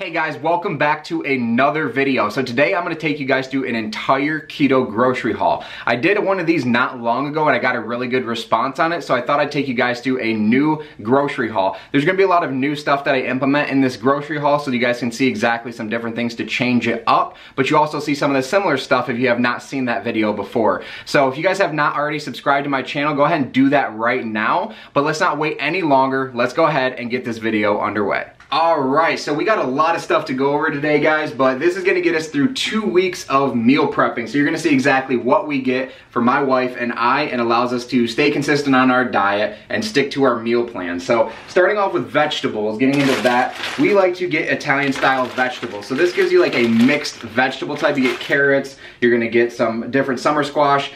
Hey guys, welcome back to another video. So today I'm gonna take you guys through an entire keto grocery haul. I did one of these not long ago and I got a really good response on it, so I thought I'd take you guys through a new grocery haul. There's gonna be a lot of new stuff that I implement in this grocery haul so you guys can see exactly some different things to change it up, but you also see some of the similar stuff if you have not seen that video before. So if you guys have not already subscribed to my channel, go ahead and do that right now, but let's not wait any longer. Let's go ahead and get this video underway. All right, so we got a lot of stuff to go over today, guys, but this is gonna get us through two weeks of meal prepping. So you're gonna see exactly what we get for my wife and I and allows us to stay consistent on our diet and stick to our meal plan. So starting off with vegetables, getting into that, we like to get Italian style vegetables. So this gives you like a mixed vegetable type. You get carrots, you're gonna get some different summer squash,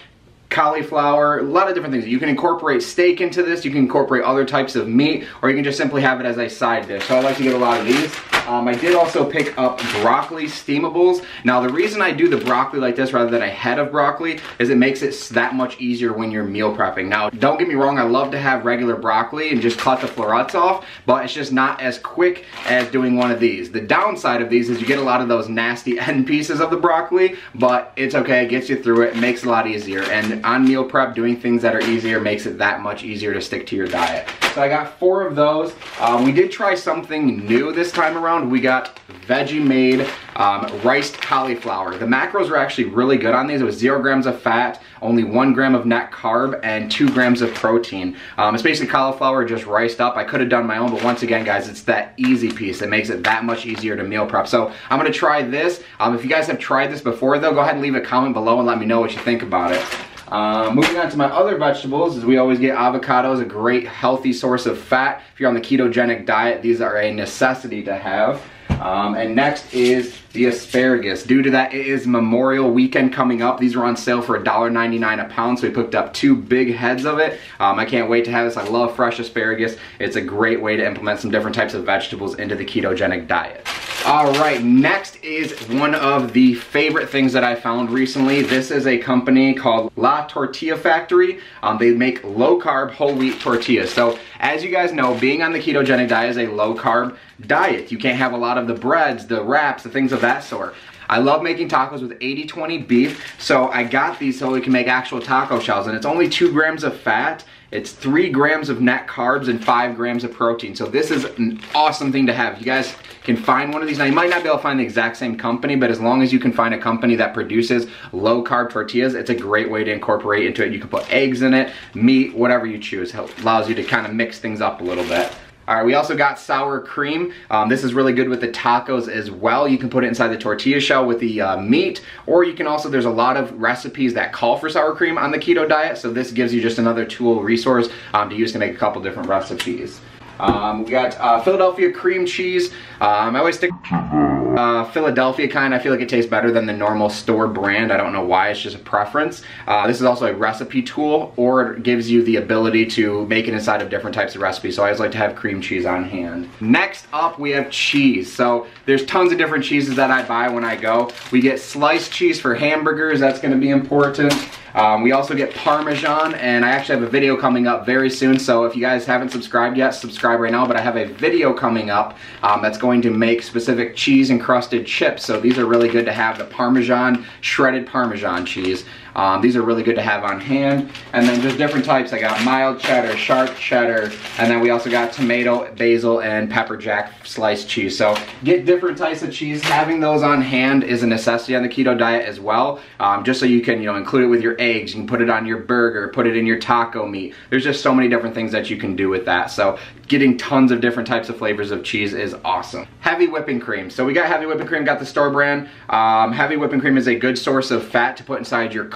cauliflower, a lot of different things. You can incorporate steak into this, you can incorporate other types of meat, or you can just simply have it as a side dish. So I like to get a lot of these. Um, I did also pick up broccoli steamables. Now the reason I do the broccoli like this rather than a head of broccoli is it makes it that much easier when you're meal prepping. Now don't get me wrong, I love to have regular broccoli and just cut the florets off, but it's just not as quick as doing one of these. The downside of these is you get a lot of those nasty end pieces of the broccoli, but it's okay, it gets you through it, it makes it a lot easier. And on meal prep, doing things that are easier makes it that much easier to stick to your diet. So I got four of those. Um, we did try something new this time around. We got veggie made um, riced cauliflower. The macros were actually really good on these. It was zero grams of fat, only one gram of net carb, and two grams of protein. Um, it's basically cauliflower just riced up. I could have done my own, but once again, guys, it's that easy piece that makes it that much easier to meal prep. So I'm gonna try this. Um, if you guys have tried this before though, go ahead and leave a comment below and let me know what you think about it. Uh, moving on to my other vegetables, as we always get avocados, a great healthy source of fat. If you're on the ketogenic diet, these are a necessity to have. Um, and next is the asparagus. Due to that, it is Memorial Weekend coming up. These were on sale for $1.99 a pound, so we picked up two big heads of it. Um, I can't wait to have this. I love fresh asparagus. It's a great way to implement some different types of vegetables into the ketogenic diet. All right, next is one of the favorite things that I found recently. This is a company called La Tortilla Factory. Um, they make low carb whole wheat tortillas. So as you guys know, being on the ketogenic diet is a low carb diet. You can't have a lot of the breads, the wraps, the things of that sort. I love making tacos with 80-20 beef, so I got these so we can make actual taco shells, and it's only two grams of fat, it's three grams of net carbs and five grams of protein. So this is an awesome thing to have. You guys can find one of these. Now you might not be able to find the exact same company, but as long as you can find a company that produces low carb tortillas, it's a great way to incorporate into it. You can put eggs in it, meat, whatever you choose. It allows you to kind of mix things up a little bit. All right, we also got sour cream. Um, this is really good with the tacos as well. You can put it inside the tortilla shell with the uh, meat, or you can also, there's a lot of recipes that call for sour cream on the keto diet, so this gives you just another tool resource um, to use to make a couple different recipes. Um, we got uh, Philadelphia cream cheese. Um, I always stick uh, Philadelphia kind. I feel like it tastes better than the normal store brand. I don't know why, it's just a preference. Uh, this is also a recipe tool or it gives you the ability to make it inside of different types of recipes. So I always like to have cream cheese on hand. Next up, we have cheese. So there's tons of different cheeses that I buy when I go. We get sliced cheese for hamburgers. That's gonna be important. Um, we also get Parmesan, and I actually have a video coming up very soon, so if you guys haven't subscribed yet, subscribe right now, but I have a video coming up um, that's going to make specific cheese encrusted chips, so these are really good to have, the Parmesan, shredded Parmesan cheese. Um, these are really good to have on hand. And then just different types. I got mild cheddar, sharp cheddar, and then we also got tomato, basil, and pepper jack sliced cheese. So get different types of cheese. Having those on hand is a necessity on the keto diet as well. Um, just so you can, you know, include it with your eggs. You can put it on your burger, put it in your taco meat. There's just so many different things that you can do with that. So getting tons of different types of flavors of cheese is awesome. Heavy whipping cream. So we got heavy whipping cream, got the store brand. Um, heavy whipping cream is a good source of fat to put inside your.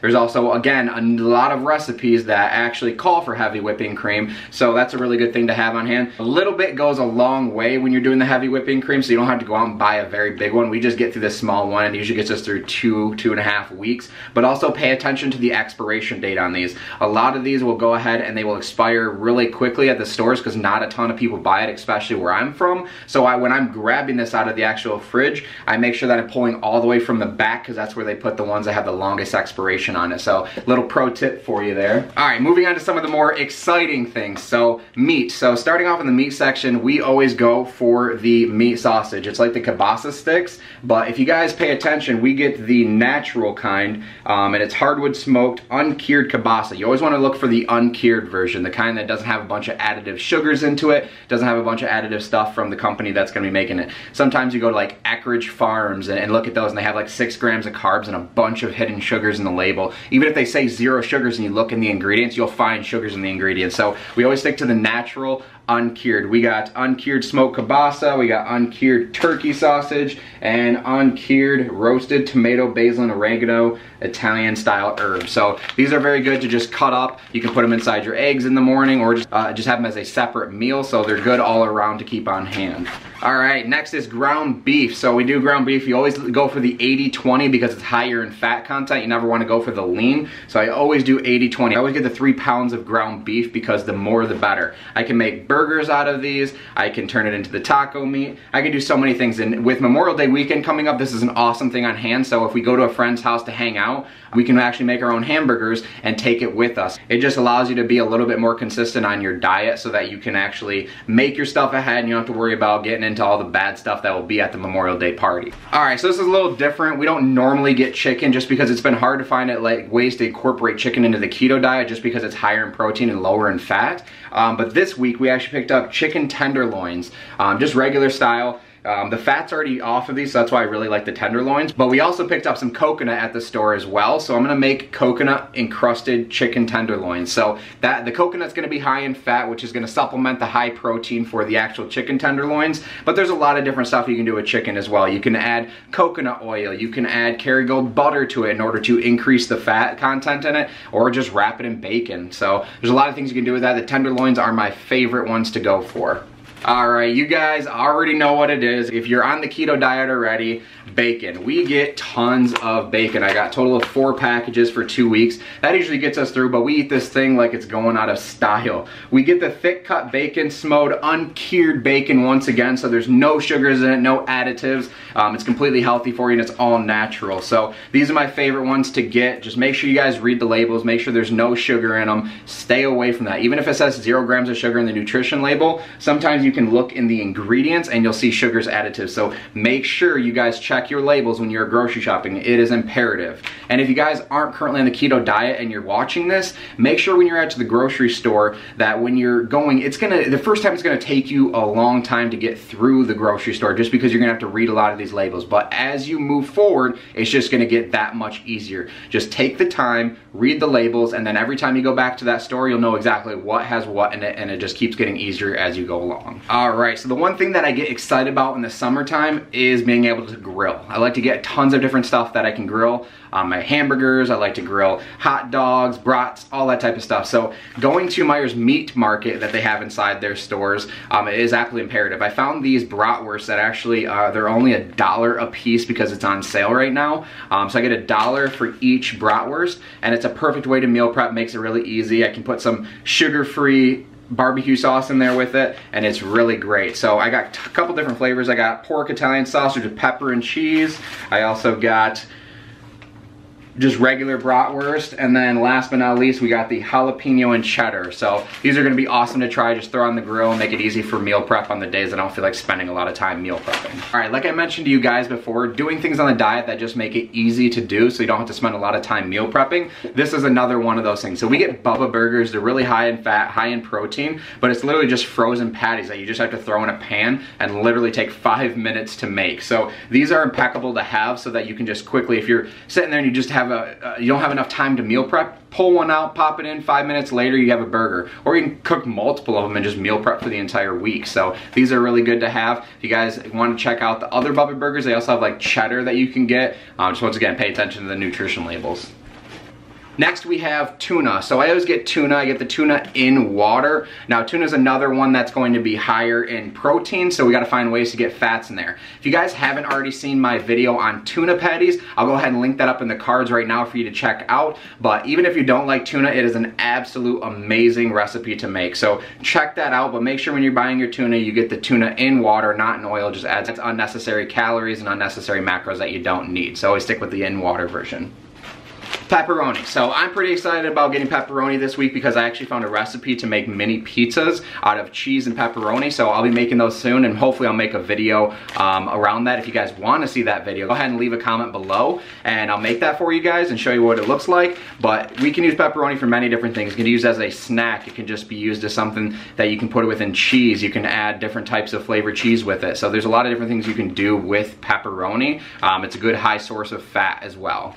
There's also, again, a lot of recipes that actually call for heavy whipping cream. So that's a really good thing to have on hand. A little bit goes a long way when you're doing the heavy whipping cream, so you don't have to go out and buy a very big one. We just get through this small one and usually gets us through two, two and a half weeks. But also pay pay attention to the expiration date on these. A lot of these will go ahead and they will expire really quickly at the stores because not a ton of people buy it, especially where I'm from. So I, when I'm grabbing this out of the actual fridge, I make sure that I'm pulling all the way from the back because that's where they put the ones that have the longest expiration on it. So little pro tip for you there. All right, moving on to some of the more exciting things. So meat. So starting off in the meat section, we always go for the meat sausage. It's like the kielbasa sticks, but if you guys pay attention, we get the natural kind, um, and it's hardwood smoked, uncured kielbasa. You always wanna look for the uncured version, the kind that doesn't have a bunch of additive sugars into it, doesn't have a bunch of additive stuff from the company that's gonna be making it. Sometimes you go to like Eckrich Farms and, and look at those and they have like six grams of carbs and a bunch of hidden sugars in the label. Even if they say zero sugars and you look in the ingredients, you'll find sugars in the ingredients. So we always stick to the natural uncured. We got uncured smoked kielbasa, we got uncured turkey sausage, and uncured roasted tomato, basil, and oregano Italian style herbs. So these are very good to just cut up. You can put them inside your eggs in the morning or just, uh, just have them as a separate meal. So they're good all around to keep on hand. All right, next is ground beef. So we do ground beef. You always go for the 80-20 because it's higher in fat content. You never want to go for the lean. So I always do 80-20. I always get the three pounds of ground beef because the more the better. I can make burgers out of these. I can turn it into the taco meat. I can do so many things. And with Memorial Day weekend coming up, this is an awesome thing on hand. So if we go to a friend's house to hang out, we can actually make our own hamburgers and take it with us. It just allows you to be a little bit more consistent on your diet so that you can actually make your stuff ahead and you don't have to worry about getting into all the bad stuff that will be at the Memorial Day party. All right, so this is a little different. We don't normally get chicken just because it's been hard to find it like ways to incorporate chicken into the keto diet just because it's higher in protein and lower in fat. Um, but this week we actually picked up chicken tenderloins, um, just regular style. Um, the fat's already off of these, so that's why I really like the tenderloins. But we also picked up some coconut at the store as well. So I'm gonna make coconut encrusted chicken tenderloins. So that the coconut's gonna be high in fat, which is gonna supplement the high protein for the actual chicken tenderloins. But there's a lot of different stuff you can do with chicken as well. You can add coconut oil, you can add Kerrygold butter to it in order to increase the fat content in it, or just wrap it in bacon. So there's a lot of things you can do with that. The tenderloins are my favorite ones to go for. All right, you guys already know what it is. If you're on the keto diet already, bacon. We get tons of bacon. I got total of four packages for two weeks. That usually gets us through, but we eat this thing like it's going out of style. We get the thick cut bacon, smoked, uncured bacon once again, so there's no sugars in it, no additives. Um, it's completely healthy for you and it's all natural. So these are my favorite ones to get. Just make sure you guys read the labels, make sure there's no sugar in them. Stay away from that. Even if it says zero grams of sugar in the nutrition label, sometimes you can look in the ingredients and you'll see sugars additives. So make sure you guys check your labels when you're grocery shopping. It is imperative. And if you guys aren't currently on the keto diet and you're watching this, make sure when you're at the grocery store that when you're going, it's gonna, the first time it's gonna take you a long time to get through the grocery store just because you're gonna have to read a lot of these labels. But as you move forward, it's just gonna get that much easier. Just take the time, read the labels, and then every time you go back to that store, you'll know exactly what has what in it, and it just keeps getting easier as you go along. All right, so the one thing that I get excited about in the summertime is being able to grill. I like to get tons of different stuff that I can grill. Um, my hamburgers, I like to grill hot dogs, brats, all that type of stuff. So going to Meijer's Meat Market that they have inside their stores um, is absolutely imperative. I found these bratwursts that actually, uh, they're only a dollar a piece because it's on sale right now. Um, so I get a dollar for each bratwurst and it's a perfect way to meal prep, makes it really easy. I can put some sugar-free barbecue sauce in there with it and it's really great. So I got a couple different flavors. I got pork Italian sausage with pepper and cheese. I also got just regular bratwurst. And then last but not least, we got the jalapeno and cheddar. So these are gonna be awesome to try. Just throw on the grill and make it easy for meal prep on the days I don't feel like spending a lot of time meal prepping. All right, like I mentioned to you guys before, doing things on the diet that just make it easy to do so you don't have to spend a lot of time meal prepping. This is another one of those things. So we get Bubba burgers. They're really high in fat, high in protein, but it's literally just frozen patties that you just have to throw in a pan and literally take five minutes to make. So these are impeccable to have so that you can just quickly, if you're sitting there and you just have a, uh, you don't have enough time to meal prep, pull one out, pop it in, five minutes later you have a burger. Or you can cook multiple of them and just meal prep for the entire week. So these are really good to have. If you guys want to check out the other Bubba Burgers, they also have like cheddar that you can get. Um, just once again, pay attention to the nutrition labels. Next we have tuna. So I always get tuna, I get the tuna in water. Now tuna is another one that's going to be higher in protein, so we gotta find ways to get fats in there. If you guys haven't already seen my video on tuna patties, I'll go ahead and link that up in the cards right now for you to check out. But even if you don't like tuna, it is an absolute amazing recipe to make. So check that out, but make sure when you're buying your tuna, you get the tuna in water, not in oil, just adds unnecessary calories and unnecessary macros that you don't need. So always stick with the in water version pepperoni. So I'm pretty excited about getting pepperoni this week because I actually found a recipe to make mini pizzas out of cheese and pepperoni. So I'll be making those soon and hopefully I'll make a video um, around that. If you guys want to see that video, go ahead and leave a comment below and I'll make that for you guys and show you what it looks like. But we can use pepperoni for many different things. You can use as a snack. It can just be used as something that you can put it within cheese. You can add different types of flavored cheese with it. So there's a lot of different things you can do with pepperoni. Um, it's a good high source of fat as well.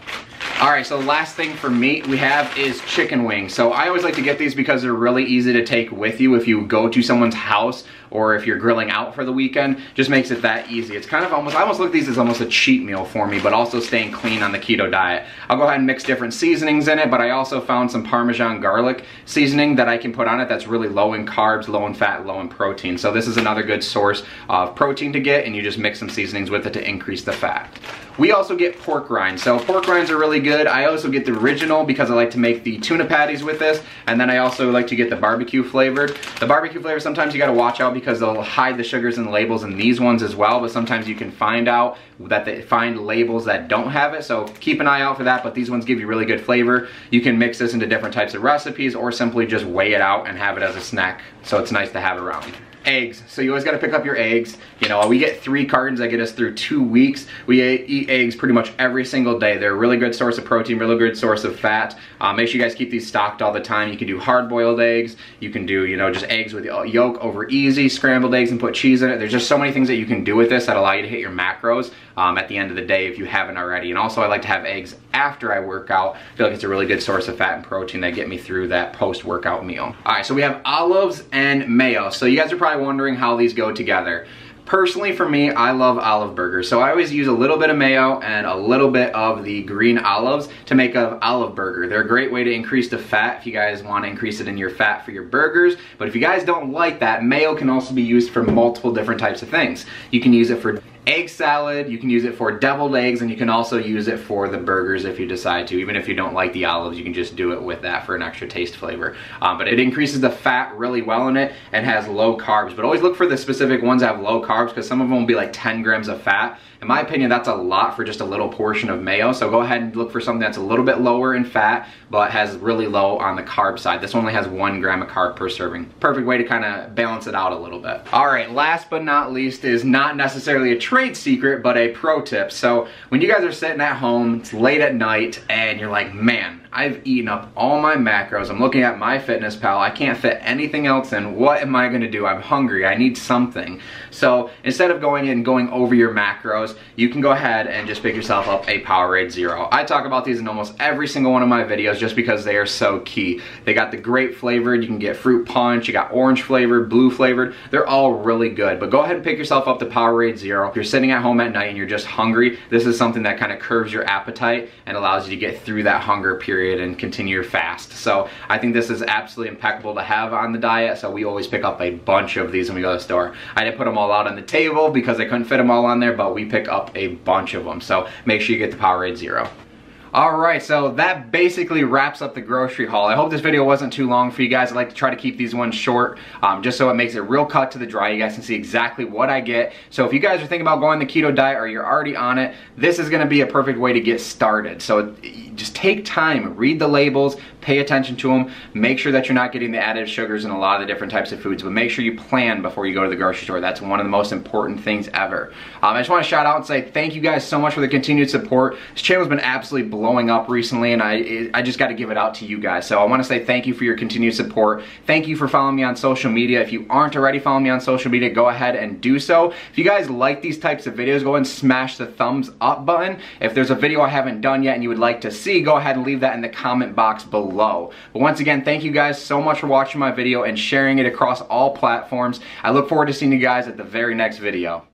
All right, so the last thing for meat we have is chicken wings. So I always like to get these because they're really easy to take with you if you go to someone's house or if you're grilling out for the weekend, just makes it that easy. It's kind of almost, I almost look at these as almost a cheat meal for me, but also staying clean on the keto diet. I'll go ahead and mix different seasonings in it, but I also found some Parmesan garlic seasoning that I can put on it that's really low in carbs, low in fat, low in protein. So this is another good source of protein to get, and you just mix some seasonings with it to increase the fat. We also get pork rinds. So pork rinds are really good. I also get the original because I like to make the tuna patties with this. And then I also like to get the barbecue flavored. The barbecue flavor, sometimes you gotta watch out because they'll hide the sugars and labels in these ones as well, but sometimes you can find out that they find labels that don't have it, so keep an eye out for that, but these ones give you really good flavor. You can mix this into different types of recipes or simply just weigh it out and have it as a snack, so it's nice to have around eggs. So you always got to pick up your eggs. You know, we get three cartons that get us through two weeks. We eat eggs pretty much every single day. They're a really good source of protein, really good source of fat. Uh, make sure you guys keep these stocked all the time. You can do hard-boiled eggs. You can do, you know, just eggs with yolk over easy, scrambled eggs and put cheese in it. There's just so many things that you can do with this that allow you to hit your macros um, at the end of the day if you haven't already. And also I like to have eggs after I work out. I feel like it's a really good source of fat and protein that get me through that post-workout meal. All right, so we have olives and mayo. So you guys are probably wondering how these go together. Personally for me, I love olive burgers. So I always use a little bit of mayo and a little bit of the green olives to make an olive burger. They're a great way to increase the fat if you guys want to increase it in your fat for your burgers. But if you guys don't like that, mayo can also be used for multiple different types of things. You can use it for egg salad, you can use it for deviled eggs, and you can also use it for the burgers if you decide to. Even if you don't like the olives, you can just do it with that for an extra taste flavor. Um, but it increases the fat really well in it and has low carbs. But always look for the specific ones that have low carbs because some of them will be like 10 grams of fat in my opinion, that's a lot for just a little portion of mayo. So go ahead and look for something that's a little bit lower in fat, but has really low on the carb side. This only has one gram of carb per serving. Perfect way to kind of balance it out a little bit. All right, last but not least is not necessarily a trade secret, but a pro tip. So when you guys are sitting at home, it's late at night, and you're like, man, I've eaten up all my macros. I'm looking at MyFitnessPal. I can't fit anything else in. What am I gonna do? I'm hungry. I need something. So instead of going and going over your macros, you can go ahead and just pick yourself up a Powerade Zero. I talk about these in almost every single one of my videos just because they are so key. They got the grape flavored. You can get fruit punch. You got orange flavored, blue flavored. They're all really good. But go ahead and pick yourself up the Powerade Zero. If you're sitting at home at night and you're just hungry, this is something that kind of curves your appetite and allows you to get through that hunger period period and continue your fast. So I think this is absolutely impeccable to have on the diet. So we always pick up a bunch of these when we go to the store. I didn't put them all out on the table because I couldn't fit them all on there, but we pick up a bunch of them. So make sure you get the Powerade Zero. Alright, so that basically wraps up the grocery haul. I hope this video wasn't too long for you guys. I like to try to keep these ones short, um, just so it makes it real cut to the dry. You guys can see exactly what I get. So if you guys are thinking about going the keto diet or you're already on it, this is going to be a perfect way to get started. So just take time, read the labels, pay attention to them, make sure that you're not getting the added sugars in a lot of the different types of foods, but make sure you plan before you go to the grocery store. That's one of the most important things ever. Um, I just want to shout out and say thank you guys so much for the continued support. This channel has been absolutely blowing up recently and I, I just got to give it out to you guys. So I want to say thank you for your continued support. Thank you for following me on social media. If you aren't already following me on social media, go ahead and do so. If you guys like these types of videos, go and smash the thumbs up button. If there's a video I haven't done yet and you would like to see, go ahead and leave that in the comment box below. But once again, thank you guys so much for watching my video and sharing it across all platforms. I look forward to seeing you guys at the very next video.